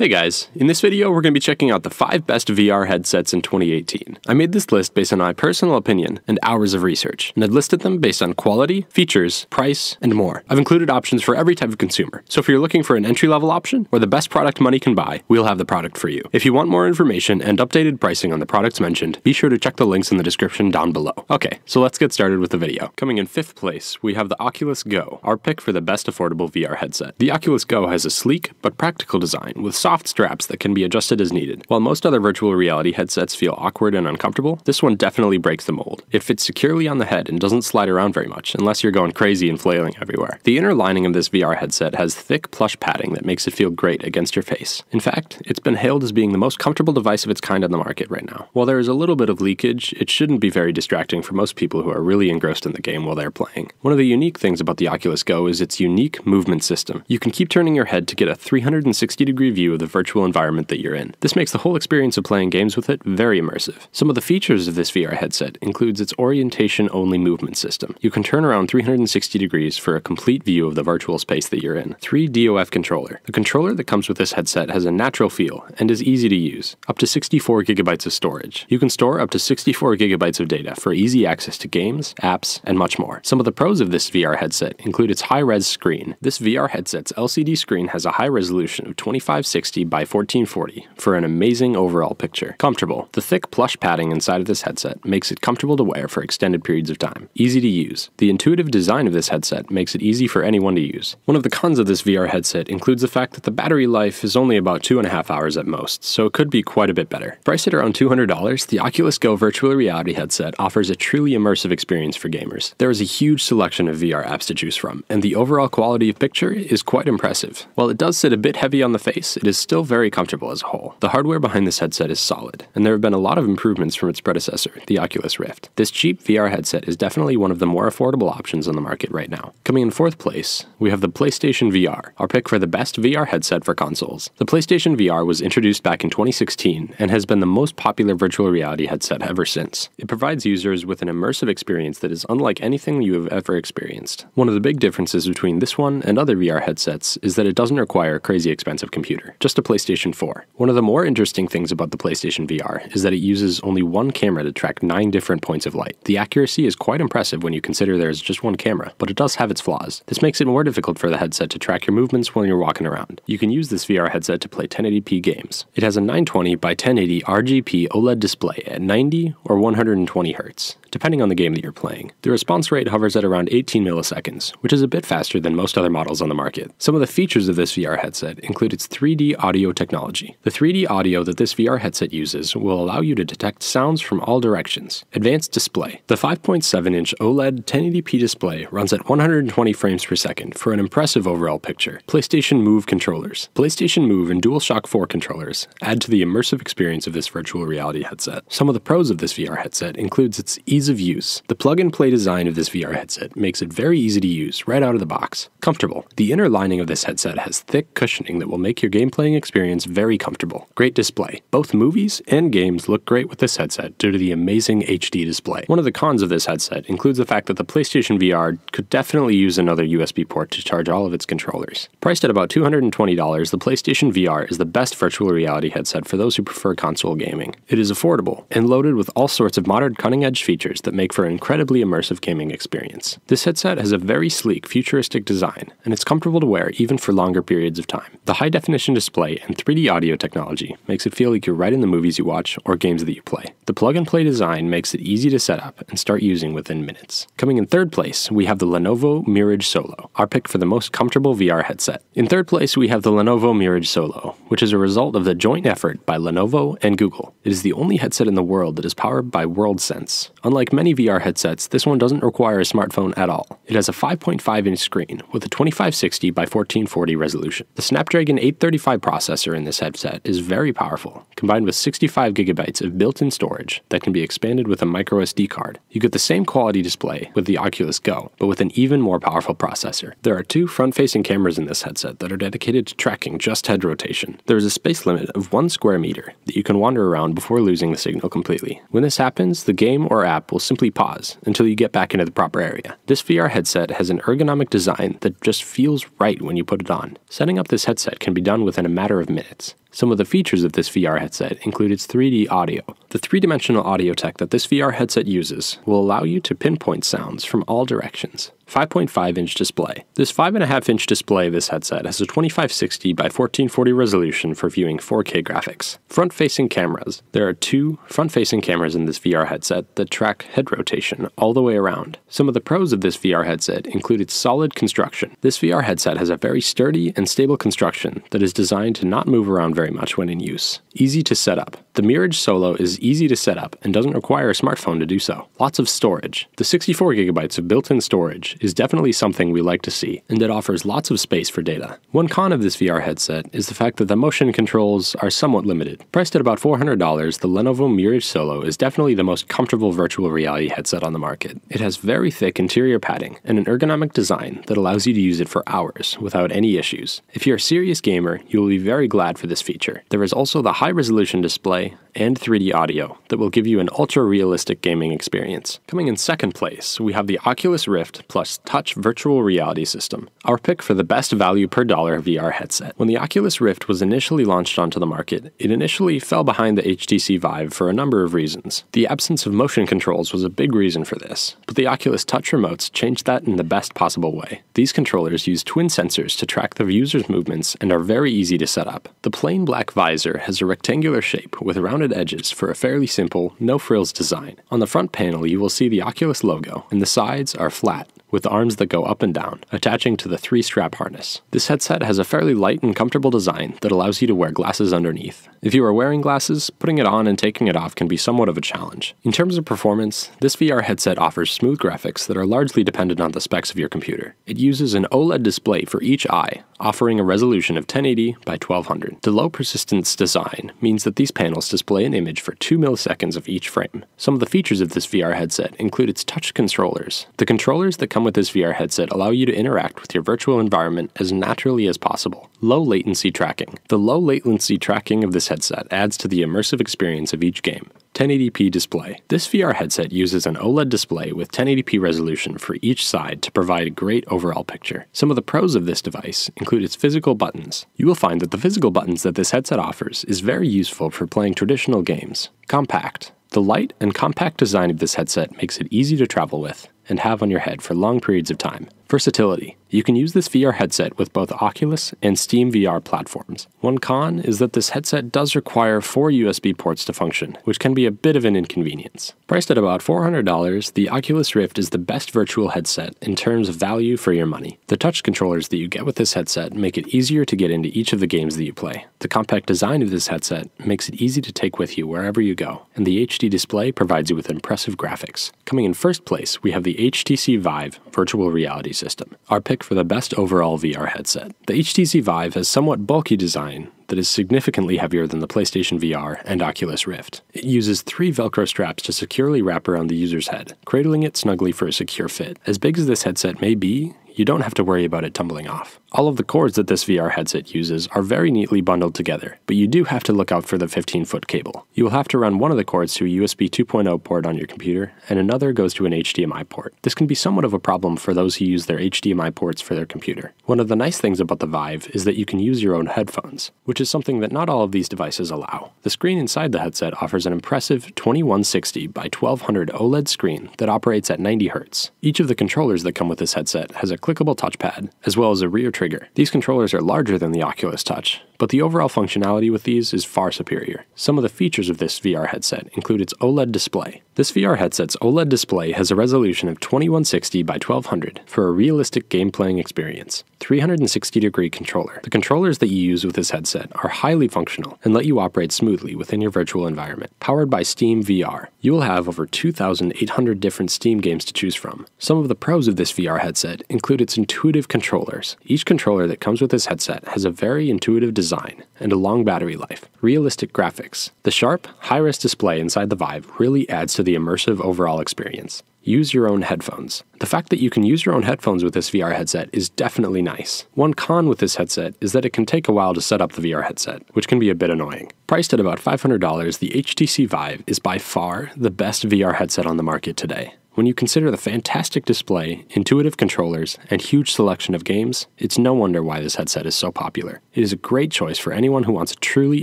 Hey guys, in this video we're going to be checking out the 5 best VR headsets in 2018. I made this list based on my personal opinion and hours of research, and I've listed them based on quality, features, price, and more. I've included options for every type of consumer, so if you're looking for an entry-level option or the best product money can buy, we'll have the product for you. If you want more information and updated pricing on the products mentioned, be sure to check the links in the description down below. Okay, so let's get started with the video. Coming in 5th place, we have the Oculus Go, our pick for the best affordable VR headset. The Oculus Go has a sleek but practical design with soft straps that can be adjusted as needed. While most other virtual reality headsets feel awkward and uncomfortable, this one definitely breaks the mold. It fits securely on the head and doesn't slide around very much, unless you're going crazy and flailing everywhere. The inner lining of this VR headset has thick plush padding that makes it feel great against your face. In fact, it's been hailed as being the most comfortable device of its kind on the market right now. While there is a little bit of leakage, it shouldn't be very distracting for most people who are really engrossed in the game while they're playing. One of the unique things about the Oculus Go is its unique movement system. You can keep turning your head to get a 360 degree view of the virtual environment that you're in. This makes the whole experience of playing games with it very immersive. Some of the features of this VR headset includes its orientation only movement system. You can turn around 360 degrees for a complete view of the virtual space that you're in. 3 DOF controller. The controller that comes with this headset has a natural feel and is easy to use. Up to 64 gigabytes of storage. You can store up to 64 gigabytes of data for easy access to games, apps, and much more. Some of the pros of this VR headset include its high-res screen. This VR headset's LCD screen has a high resolution of 2560 by 1440 for an amazing overall picture. Comfortable. The thick plush padding inside of this headset makes it comfortable to wear for extended periods of time. Easy to use. The intuitive design of this headset makes it easy for anyone to use. One of the cons of this VR headset includes the fact that the battery life is only about two and a half hours at most, so it could be quite a bit better. Priced at around $200, the Oculus Go virtual reality headset offers a truly immersive experience for gamers. There is a huge selection of VR apps to choose from, and the overall quality of picture is quite impressive. While it does sit a bit heavy on the face, it is still very comfortable as a whole. The hardware behind this headset is solid, and there have been a lot of improvements from its predecessor, the Oculus Rift. This cheap VR headset is definitely one of the more affordable options on the market right now. Coming in fourth place, we have the PlayStation VR, our pick for the best VR headset for consoles. The PlayStation VR was introduced back in 2016 and has been the most popular virtual reality headset ever since. It provides users with an immersive experience that is unlike anything you have ever experienced. One of the big differences between this one and other VR headsets is that it doesn't require a crazy expensive computer, just a PlayStation 4. One of the more interesting things about the PlayStation VR is that it uses only one camera to track nine different points of light. The accuracy is quite impressive when you consider there is just one camera, but it does have its flaws. This makes it more difficult for the headset to track your movements when you're walking around. You can use this VR headset to play 1080p games. It has a 920 by 1080 RGB OLED display at 90 or 120 Hz, depending on the game that you're playing. The response rate hovers at around 18 milliseconds, which is a bit faster than most other models on the market. Some of the features of this VR headset include its 3D audio technology. The 3D audio that this VR headset uses will allow you to detect sounds from all directions. Advanced display. The 5.7 inch OLED 1080p display runs at 120 frames per second for an impressive overall picture. PlayStation Move controllers. PlayStation Move and DualShock 4 controllers add to the immersive experience of this virtual reality headset. Some of the pros of this VR headset includes its ease of use. The plug and play design of this VR headset makes it very easy to use right out of the box. Comfortable. The inner lining of this headset has thick cushioning that will make your game playing experience very comfortable. Great display. Both movies and games look great with this headset due to the amazing HD display. One of the cons of this headset includes the fact that the PlayStation VR could definitely use another USB port to charge all of its controllers. Priced at about $220, the PlayStation VR is the best virtual reality headset for those who prefer console gaming. It is affordable and loaded with all sorts of modern cutting edge features that make for an incredibly immersive gaming experience. This headset has a very sleek, futuristic design, and it's comfortable to wear even for longer periods of time. The high definition display and 3D audio technology makes it feel like you're right in the movies you watch or games that you play. The plug and play design makes it easy to set up and start using within minutes. Coming in third place, we have the Lenovo Mirage Solo, our pick for the most comfortable VR headset. In third place, we have the Lenovo Mirage Solo, which is a result of the joint effort by Lenovo and Google. It is the only headset in the world that is powered by WorldSense. Unlike many VR headsets, this one doesn't require a smartphone at all. It has a 5.5 inch screen with a 2560 by 1440 resolution. The Snapdragon 835 processor in this headset is very powerful, combined with 65 gigabytes of built-in storage that can be expanded with a microSD card. You get the same quality display with the Oculus Go, but with an even more powerful processor. There are two front-facing cameras in this headset that are dedicated to tracking just head rotation. There is a space limit of one square meter that you can wander around before losing the signal completely. When this happens, the game or app will simply pause until you get back into the proper area. This VR headset has an ergonomic design that just feels right when you put it on. Setting up this headset can be done within a matter of minutes. Some of the features of this VR headset include its 3D audio. The three dimensional audio tech that this VR headset uses will allow you to pinpoint sounds from all directions. 5.5 inch display. This 5.5 inch display of this headset has a 2560 by 1440 resolution for viewing 4K graphics. Front facing cameras. There are two front facing cameras in this VR headset that track head rotation all the way around. Some of the pros of this VR headset include its solid construction. This VR headset has a very sturdy and stable construction that is designed to not move around very much when in use. Easy to set up. The Mirage Solo is easy to set up and doesn't require a smartphone to do so. Lots of storage. The 64 gigabytes of built in storage is definitely something we like to see, and it offers lots of space for data. One con of this VR headset is the fact that the motion controls are somewhat limited. Priced at about $400, the Lenovo Mirage Solo is definitely the most comfortable virtual reality headset on the market. It has very thick interior padding and an ergonomic design that allows you to use it for hours without any issues. If you're a serious gamer, you will be very glad for this feature. There is also the high resolution display and 3D audio that will give you an ultra realistic gaming experience. Coming in second place, we have the Oculus Rift Plus Touch Virtual Reality System, our pick for the best value per dollar VR headset. When the Oculus Rift was initially launched onto the market, it initially fell behind the HTC Vive for a number of reasons. The absence of motion controls was a big reason for this, but the Oculus Touch remotes changed that in the best possible way. These controllers use twin sensors to track the user's movements and are very easy to set up. The plain black visor has a rectangular shape with rounded edges for a fairly simple, no frills design. On the front panel, you will see the Oculus logo, and the sides are flat, with arms that go up and down, attaching to the three strap harness. This headset has a fairly light and comfortable design that allows you to wear glasses underneath. If you are wearing glasses, putting it on and taking it off can be somewhat of a challenge. In terms of performance, this VR headset offers smooth graphics that are largely dependent on the specs of your computer. It uses an OLED display for each eye, offering a resolution of 1080 by 1200. The low persistence design means that these panels display an image for 2 milliseconds of each frame. Some of the features of this VR headset include its touch controllers. The controllers that come with this VR headset allow you to interact with your virtual environment as naturally as possible. Low latency tracking. The low latency tracking of this headset adds to the immersive experience of each game. 1080p display. This VR headset uses an OLED display with 1080p resolution for each side to provide a great overall picture. Some of the pros of this device include its physical buttons. You will find that the physical buttons that this headset offers is very useful for playing traditional games. Compact. The light and compact design of this headset makes it easy to travel with and have on your head for long periods of time. Versatility. You can use this VR headset with both Oculus and Steam VR platforms. One con is that this headset does require four USB ports to function, which can be a bit of an inconvenience. Priced at about $400, the Oculus Rift is the best virtual headset in terms of value for your money. The touch controllers that you get with this headset make it easier to get into each of the games that you play. The compact design of this headset makes it easy to take with you wherever you go, and the HD display provides you with impressive graphics. Coming in first place, we have the HTC Vive virtual reality system, our pick for the best overall VR headset. The HTC Vive has somewhat bulky design that is significantly heavier than the PlayStation VR and Oculus Rift. It uses three Velcro straps to securely wrap around the user's head, cradling it snugly for a secure fit. As big as this headset may be, you don't have to worry about it tumbling off. All of the cords that this VR headset uses are very neatly bundled together, but you do have to look out for the 15 foot cable. You will have to run one of the cords to a USB 2.0 port on your computer, and another goes to an HDMI port. This can be somewhat of a problem for those who use their HDMI ports for their computer. One of the nice things about the Vive is that you can use your own headphones, which is something that not all of these devices allow. The screen inside the headset offers an impressive 2160 by 1200 OLED screen that operates at 90 Hz. Each of the controllers that come with this headset has a clickable touchpad, as well as a rear trigger. These controllers are larger than the Oculus Touch, but the overall functionality with these is far superior. Some of the features of this VR headset include its OLED display. This VR headset's OLED display has a resolution of 2160 by 1200 for a realistic game playing experience. 360 degree controller. The controllers that you use with this headset are highly functional and let you operate smoothly within your virtual environment. Powered by Steam VR, you will have over 2,800 different Steam games to choose from. Some of the pros of this VR headset include its intuitive controllers. Each controller that comes with this headset has a very intuitive design and a long battery life. Realistic graphics. The sharp, high res display inside the Vive really adds to the immersive overall experience use your own headphones. The fact that you can use your own headphones with this VR headset is definitely nice. One con with this headset is that it can take a while to set up the VR headset, which can be a bit annoying. Priced at about $500, the HTC Vive is by far the best VR headset on the market today. When you consider the fantastic display, intuitive controllers, and huge selection of games, it's no wonder why this headset is so popular. It is a great choice for anyone who wants a truly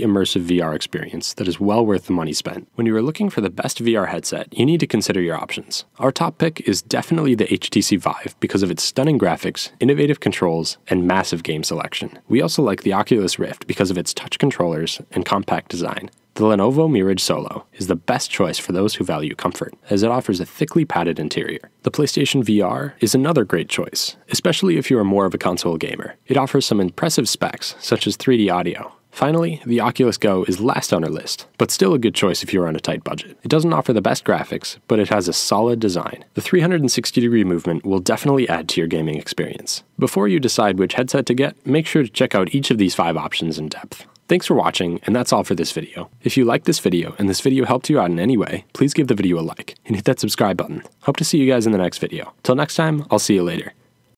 immersive VR experience that is well worth the money spent. When you are looking for the best VR headset, you need to consider your options. Our top pick is definitely the HTC Vive because of its stunning graphics, innovative controls, and massive game selection. We also like the Oculus Rift because of its touch controllers and compact design. The Lenovo Mirage Solo is the best choice for those who value comfort, as it offers a thickly padded interior. The PlayStation VR is another great choice, especially if you are more of a console gamer. It offers some impressive specs, such as 3D audio. Finally, the Oculus Go is last on our list, but still a good choice if you're on a tight budget. It doesn't offer the best graphics, but it has a solid design. The 360 degree movement will definitely add to your gaming experience. Before you decide which headset to get, make sure to check out each of these five options in depth. Thanks for watching, and that's all for this video. If you liked this video and this video helped you out in any way, please give the video a like and hit that subscribe button. Hope to see you guys in the next video. Till next time, I'll see you later.